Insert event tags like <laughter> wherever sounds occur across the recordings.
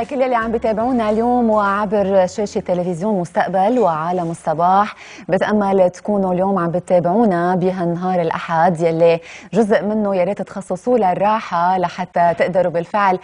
لكل اللي عم بيتابعونا اليوم وعبر شاشة تلفزيون مستقبل وعالم الصباح. بتأمل تكونوا اليوم عم بتتابعونا بهالنهار الأحد يلي جزء منه يا ريت تخصصوه للراحة لحتى تقدروا بالفعل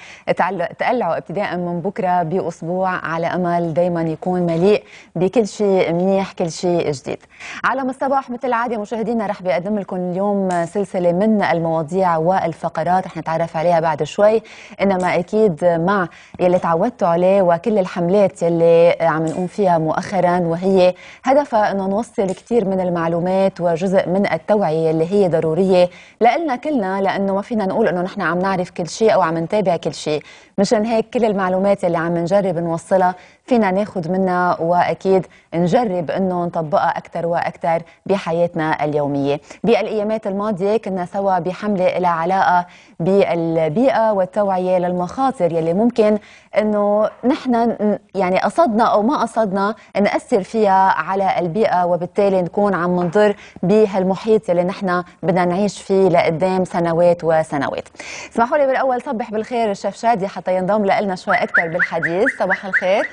تقلعوا ابتداء من بكرة بأسبوع على أمل دايما يكون مليء بكل شيء منيح كل شيء جديد. عالم الصباح مثل العادة مشاهدينا رح بقدم لكم اليوم سلسلة من المواضيع والفقرات رح نتعرف عليها بعد شوي. إنما أكيد مع يلي تعودتوا عليه وكل الحملات يلي عم نقوم فيها مؤخرا وهي هدفها إنه نوصل كثير من المعلومات وجزء من التوعية اللي هي ضرورية لنا كلنا لإنه ما فينا نقول إنه نحن عم نعرف كل شيء أو عم نتابع كل شيء. مشان هيك كل المعلومات اللي عم نجرب نوصلها فينا ناخذ منها وأكيد نجرب إنه نطبقها أكثر وأكثر بحياتنا اليومية. بالأيامات الماضية كنا سوا بحملة لها علاقة بالبيئة والتوعية للمخاطر يلي ممكن إنه نحن يعني قصدنا أو ما قصدنا نأثر فيها على البيئة وبالتالي نكون عم نضر بهالمحيط يلي نحن بدنا نعيش فيه لقدام سنوات وسنوات. اسمحوا لي بالأول صبح بالخير الشيف شادي حتى ينضم لنا شوي أكثر بالحديث. صباح الخير.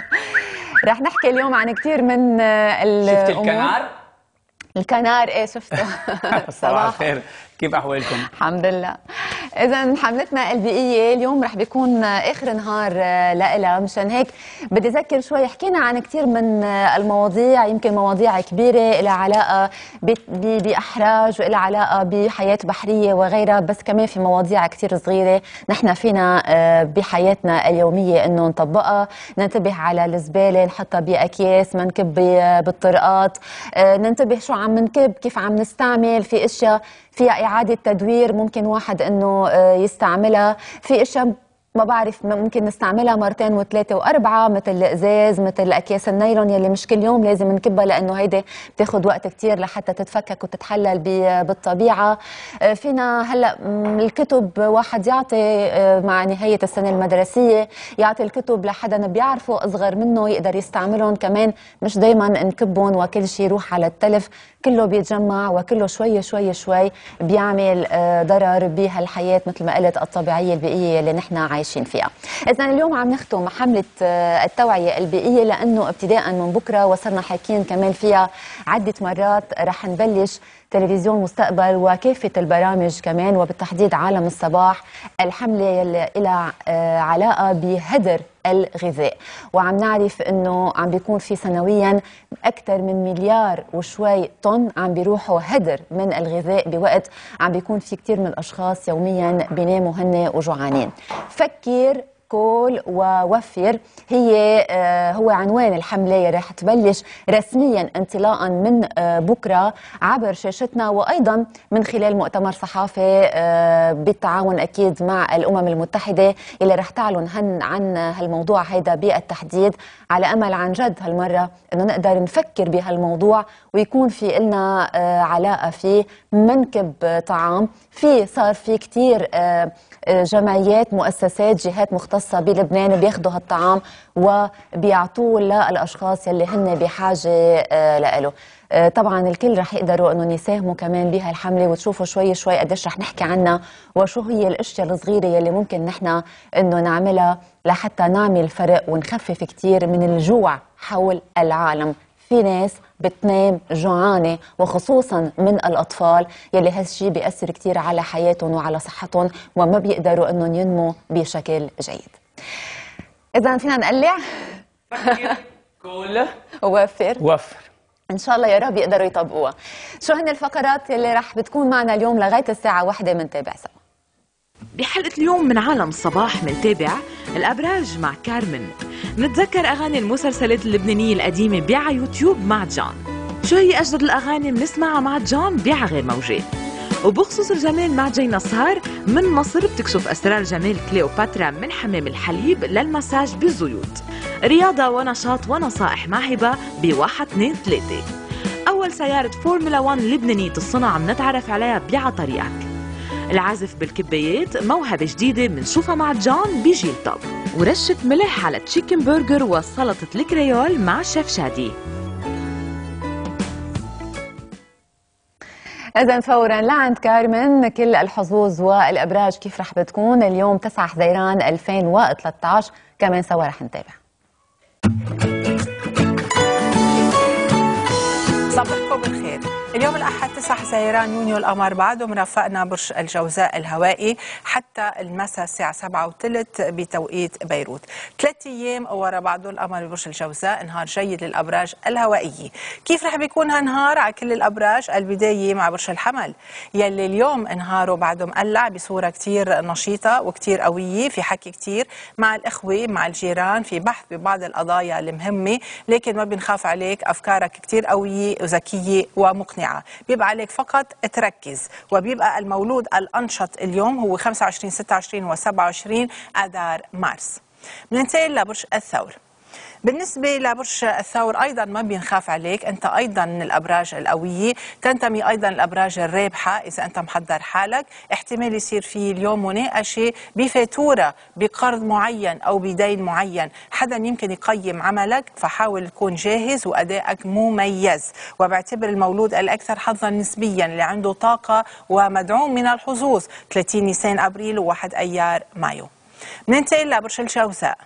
<laughs> رح نحكي اليوم عن كثير من الأمور شفت الكنار؟ الكنار إيه شفته. <laughs> صباح. الخير. كيف أحوالكم؟ الحمد لله. إذا حملتنا البيئية اليوم رح بيكون آخر نهار لها مشان هيك بدي أذكر شوي حكينا عن كثير من المواضيع يمكن مواضيع كبيرة لها علاقة بأحراج ولها علاقة بحياة بحرية وغيرها. بس كمان في مواضيع كثير صغيرة نحن فينا بحياتنا اليومية إنه نطبقها. ننتبه على الزبالة نحطها بأكياس ما نكب بالطرقات. ننتبه شو عم نكب كيف عم نستعمل في أشياء فيها إعادة تدوير ممكن واحد إنه يستعملها. في أشياء ما بعرف ممكن نستعملها مرتين وثلاثة وأربعة مثل الإزاز مثل أكياس النايلون يلي مش كل يوم لازم نكبها لأنه هيدي بتاخد وقت كتير لحتى تتفكك وتتحلل بالطبيعة. فينا هلأ الكتب واحد يعطي مع نهاية السنة المدرسية يعطي الكتب لحدا بيعرفه أصغر منه يقدر يستعملهم كمان. مش دايما نكبهم وكل شيء يروح على التلف. كله بيتجمع وكله شوي شوي شوي بيعمل ضرر بهالحياة مثل ما قلت الطبيعية البيئية اللي نحن عايشين فيها. إذا اليوم عم نختم حملة التوعية البيئية لأنه ابتداء من بكرة وصلنا حاكيين كمان فيها عدة مرات. رح نبلش تلفزيون مستقبل وكافة البرامج كمان وبالتحديد عالم الصباح الحملة اللي لها علاقة بهدر الغذاء. وعم نعرف إنه عم بيكون في سنويا أكثر من مليار وشوي طن عم بيروحوا هدر من الغذاء بوقت عم بيكون في كثير من الأشخاص يوميا بيناموا هن وجوعانين. فكر كول ووفر هي هو عنوان الحملة اللي رح تبلش رسميا انطلاقا من بكرة عبر شاشتنا وأيضا من خلال مؤتمر صحافي بالتعاون أكيد مع الأمم المتحدة اللي رح تعلن عن هالموضوع. هيدا بالتحديد على أمل عن جد هالمرة إنه نقدر نفكر بهالموضوع ويكون في لنا علاقة فيه منكب طعام. في صار في كثير جمعيات مؤسسات جهات مختصه بلبنان بياخذوا هالطعام وبيعطوه للأشخاص يلي هن بحاجة له طبعا الكل رح يقدروا انهم يساهموا كمان بهالحمله وتشوفوا شوي شوي قديش رح نحكي عنها وشو هي الأشياء الصغيرة يلي ممكن نحن إنه نعملها لحتى نعمل فرق ونخفف كثير من الجوع حول العالم. في ناس بتنام جوعانة وخصوصا من الأطفال يلي هالشي بيأثر كتير على حياتهم وعلى صحتهم وما بيقدروا أنهم ينموا بشكل جيد. إذا فينا نقلع؟ <laughs> كل ووفر وفر إن شاء الله يا رب يقدروا يطبقوها. شو هن الفقرات اللي رح بتكون معنا اليوم لغاية الساعة واحدة منتابع سوا. بحلقة اليوم من عالم الصباح منتابع الأبراج مع كارمن. نتذكر أغاني المسلسلات اللبنانية القديمة ب ع يوتيوب مع جان. شو هي أجدد الأغاني بنسمعها مع جان؟ ب ع غير موجات وبخصوص الجمال مع جي نصار من مصر بتكشف أسرار جمال كليوباترا من حمام الحليب للمساج بالزيوت. رياضة ونشاط ونصائح مع هبة بواحد اثنين ثلاثة. أول سيارة فورمولا 1 لبنانية الصنع نتعرف عليها ب ع طريقك العزف بالكبايات موهبة جديدة بنشوفها مع جون بجيل توب ورشة ملح على chicken burger وسلطة ال Creole مع شيف شادي. إذا فورا لعند كارمن كل الحظوظ والأبراج كيف رح بتكون؟ اليوم 9 حزيران 2013 كمان سوا رح نتابع. صبحكم بالخير اليوم الأحد 9 حزيران يونيو القمر بعده مرافقنا برج الجوزاء الهوائي حتى المساء الساعة 7 وثلث بتوقيت بيروت. ثلاث أيام ورا بعضه القمر ببرج الجوزاء نهار جيد للأبراج الهوائية كيف رح بيكون هالنهار؟ على كل الأبراج البداية مع برج الحمل. يلي اليوم نهاره بعده مقلع بصورة كتير نشيطة وكتير قوية في حكي كتير مع الإخوة مع الجيران في بحث ببعض القضايا المهمة. لكن ما بنخاف عليك أفكارك كتير قوية وذكية ومقنعة. مقنعة بيبقى عليك فقط تركز. وبيبقى المولود الأنشط اليوم هو 25 26 و27 أذار مارس. بننتقل لبرج الثور. بالنسبة لبرج الثور أيضا ما بينخاف عليك. أنت أيضا من الأبراج القوية. تنتمي أيضا الأبراج الرابحة إذا أنت محضر حالك. احتمال يصير في اليوم مناقشة بفاتورة بقرض معين أو بدين معين. حدا يمكن يقيم عملك فحاول تكون جاهز وأدائك مميز. وبعتبر المولود الأكثر حظا نسبيا اللي عنده طاقة ومدعوم من الحظوظ. 30 نيسان أبريل و1 أيار مايو. ننتقل لبرج الجوزاء.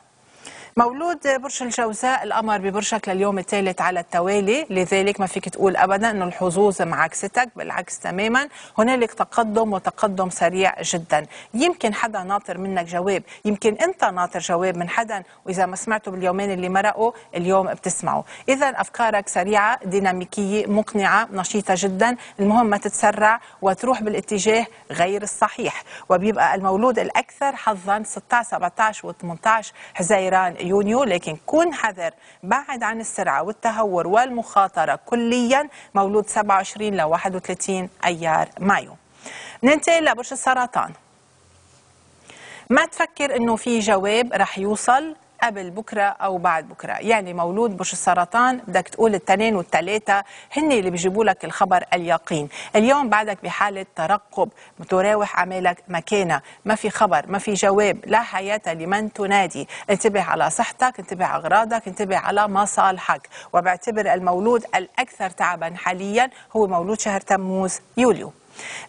مولود برج الجوزاء القمر ببرجك لليوم الثالث على التوالي. لذلك ما فيك تقول ابدا إنه الحظوظ معكستك بالعكس تماما. هنالك تقدم وتقدم سريع جدا. يمكن حدا ناطر منك جواب. يمكن أنت ناطر جواب من حدا. وإذا ما سمعته باليومين اللي مرقوا اليوم بتسمعوا اذا أفكارك سريعة ديناميكية مقنعة نشيطة جدا. المهم ما تتسرع وتروح بالاتجاه غير الصحيح. وبيبقى المولود الأكثر حظا 16 17 و18 حزيران يونيو لكن كن حذر. بعد عن السرعة والتهور والمخاطرة كليا مولود 27 ل 31 أيار مايو. ننتقل لبرج السرطان. ما تفكر إنه في جواب رح يوصل؟ قبل بكرة أو بعد بكرة. يعني مولود برج السرطان بدك تقول التنين والتلاتة هن اللي بيجيبوا لك الخبر اليقين. اليوم بعدك بحالة ترقب تراوح عمالك مكانة ما في خبر ما في جواب. لا حياة لمن تنادي. انتبه على صحتك انتبه على أغراضك انتبه على مصالحك. وبعتبر المولود الأكثر تعبا حاليا هو مولود شهر تموز يوليو.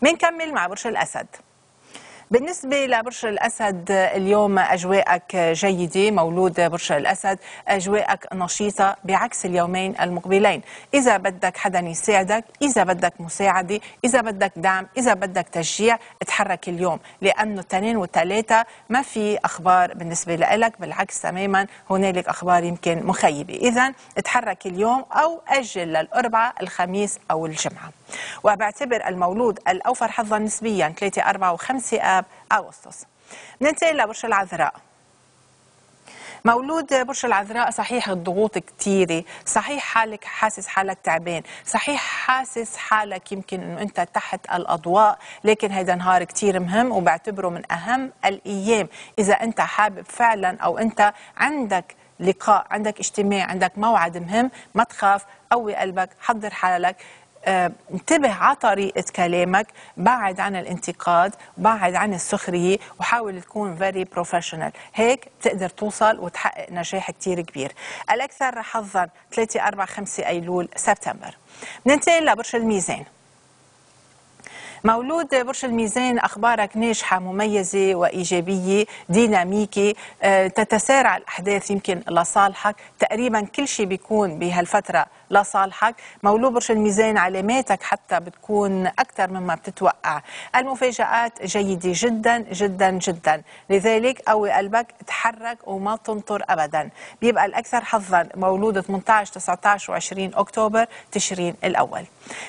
بنكمل مع برج الأسد. بالنسبة لبرج الأسد اليوم أجواءك جيدة. مولود برج الأسد أجواءك نشيطة بعكس اليومين المقبلين. إذا بدك حدا يساعدك إذا بدك مساعدة إذا بدك دعم إذا بدك تشجيع اتحرك اليوم لأنه التنين والثلاثة ما في أخبار بالنسبة لك بالعكس تماما هنالك أخبار يمكن مخيبة. إذا اتحرك اليوم أو أجل للأربعاء الخميس أو الجمعة. وبعتبر المولود الأوفر حظا نسبيا 3 4 و5 آب أغسطس. ننتقل لبرج العذراء. مولود برج العذراء صحيح الضغوط كثيرة صحيح حالك حاسس حالك تعبان صحيح حاسس حالك يمكن إنه أنت تحت الأضواء لكن هذا نهار كثير مهم وبعتبره من أهم الأيام. إذا أنت حابب فعلا أو أنت عندك لقاء عندك اجتماع عندك موعد مهم ما تخاف قوي قلبك حضر حالك. انتبه على طريقة كلامك بعد عن الانتقاد بعد عن السخرية وحاول تكون very professional. هيك تقدر توصل وتحقق نجاح كتير كبير. الأكثر حظا 3 4 5 أيلول سبتمبر. ننتقل لبرج الميزان. مولود برج الميزان أخبارك ناجحة مميزة وإيجابية ديناميكي آه، تتسارع الأحداث يمكن لصالحك. تقريبا كل شيء بيكون بهالفترة لصالحك. مولود برج الميزان علاماتك حتى بتكون أكثر مما بتتوقع. المفاجآت جيدة جدا جدا جدا. لذلك قوي قلبك تحرك وما تنطر أبدا. بيبقى الأكثر حظا مولود 18 19 و20 أكتوبر تشرين الأول.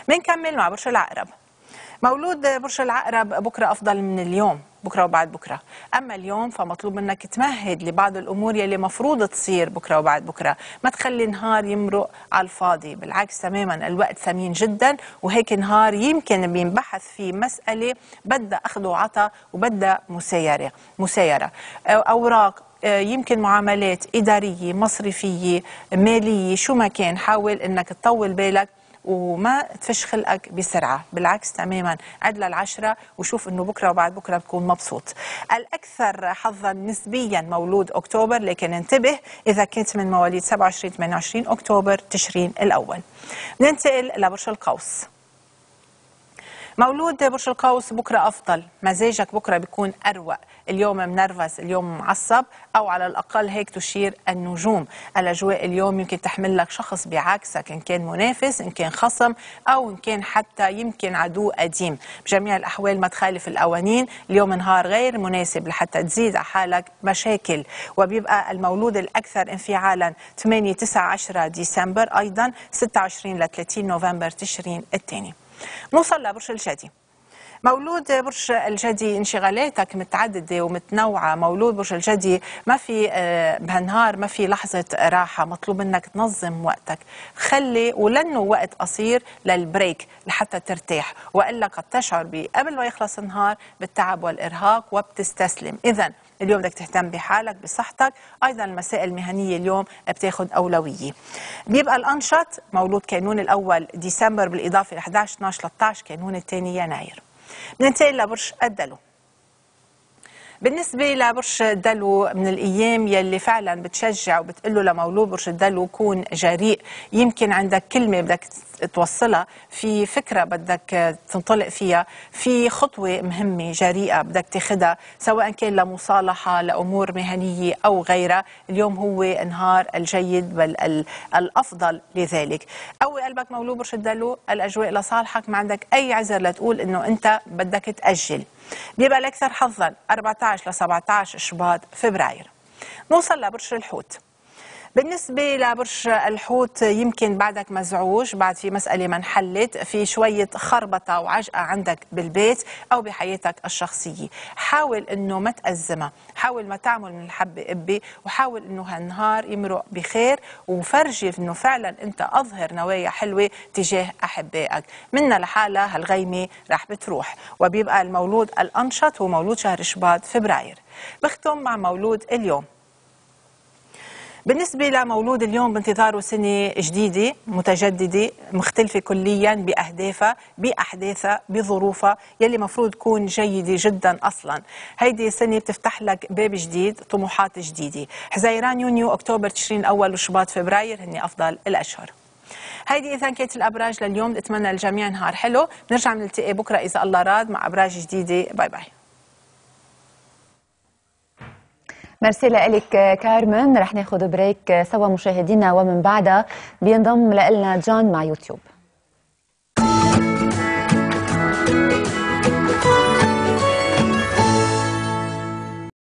بنكمل مع برج العقرب. مولود برج العقرب بكرة أفضل من اليوم بكرة وبعد بكرة. أما اليوم فمطلوب منك تمهد لبعض الأمور يلي مفروض تصير بكرة وبعد بكرة. ما تخلي نهار يمرق على الفاضي بالعكس تماما الوقت ثمين جدا وهيك نهار يمكن بينبحث فيه مسألة بدها أخذ وعطى وبدها مسايرة مسايرة أوراق يمكن معاملات إدارية مصرفية مالية شو ما كان. حاول أنك تطول بالك وما تفش خلقك بسرعة. بالعكس تماما. عد للعشرة وشوف أنه بكرة وبعد بكرة بتكون مبسوط. الأكثر حظا نسبيا مولود أكتوبر لكن انتبه إذا كنت من مواليد 27 28 أكتوبر تشرين الأول. ننتقل لبرج القوس. مولود برج القوس بكرة أفضل. مزاجك بكرة بيكون أروق. اليوم منرفز اليوم معصب أو على الأقل هيك تشير النجوم. الأجواء اليوم يمكن تحمل لك شخص بعكسك إن كان منافس إن كان خصم أو إن كان حتى يمكن عدو قديم. بجميع الأحوال ما تخالف القوانين. اليوم نهار غير مناسب لحتى تزيد على حالك مشاكل. وبيبقى المولود الأكثر انفعالا 8 9 10 ديسمبر أيضا 26 ل 30 نوفمبر تشرين الثاني. نوصل لبرج الجدي مولود برج الجدي انشغالاتك متعددة ومتنوعة. مولود برج الجدي ما في آه، بهالنهار ما في لحظة راحة. مطلوب منك تنظم وقتك. خلي ولنه وقت قصير للبريك لحتى ترتاح. وإلا قد تشعر قبل ما يخلص النهار بالتعب والإرهاق وبتستسلم. اذا اليوم بدك تهتم بحالك بصحتك. أيضا المسائل المهنية اليوم بتاخذ أولوية. بيبقى الأنشط مولود كانون الأول ديسمبر بالإضافة ل 11 12 13 كانون الثاني يناير. بننتقل لبرج الدلو بالنسبة لبرج الدلو من الأيام يلي فعلا بتشجع وبتقول له لمولود برج الدلو كون جريء يمكن عندك كلمة بدك توصلها. في فكرة بدك تنطلق فيها. في خطوة مهمة جريئة بدك تاخدها سواء كان لمصالحة لأمور مهنية أو غيرها. اليوم هو نهار الجيد بل الأفضل لذلك. قوي قلبك مولود برج الدلو الأجواء لصالحك. ما عندك أي عذر لتقول أنه أنت بدك تأجل. بيبقى الأكثر حظا 14 ل 17 شباط فبراير. نوصل لبرج الحوت. بالنسبة لبرج الحوت يمكن بعدك مزعوج بعد في مسألة ما انحلت في شوية خربطة وعجقة عندك بالبيت أو بحياتك الشخصية. حاول أنه ما تأزمها حاول ما تعمل من الحبة قبة وحاول أنه هالنهار يمرق بخير وفرجي أنه فعلا أنت أظهر نوايا حلوة تجاه أحبائك. منا لحالها هالغيمة رح بتروح وبيبقى المولود الأنشط هو مولود شهر شباط فبراير. بختم مع مولود اليوم. بالنسبة لمولود اليوم بانتظاره سنة جديدة متجددة مختلفة كليا بأهدافها بأحداثها بظروفها يلي مفروض تكون جيدة جدا أصلا. هيدي سنة بتفتح لك باب جديد طموحات جديدة. حزيران يونيو أكتوبر تشرين أول وشباط فبراير هني أفضل الأشهر. هيدي اذا كانت الأبراج لليوم اتمنى للجميع نهار حلو. بنرجع بنلتقي بكرة إذا الله راد مع أبراج جديدة. bye bye. merci لك كارمن. رح ناخذ break سوا مشاهدينا ومن بعدها. بينضم لنا جون مع يوتيوب.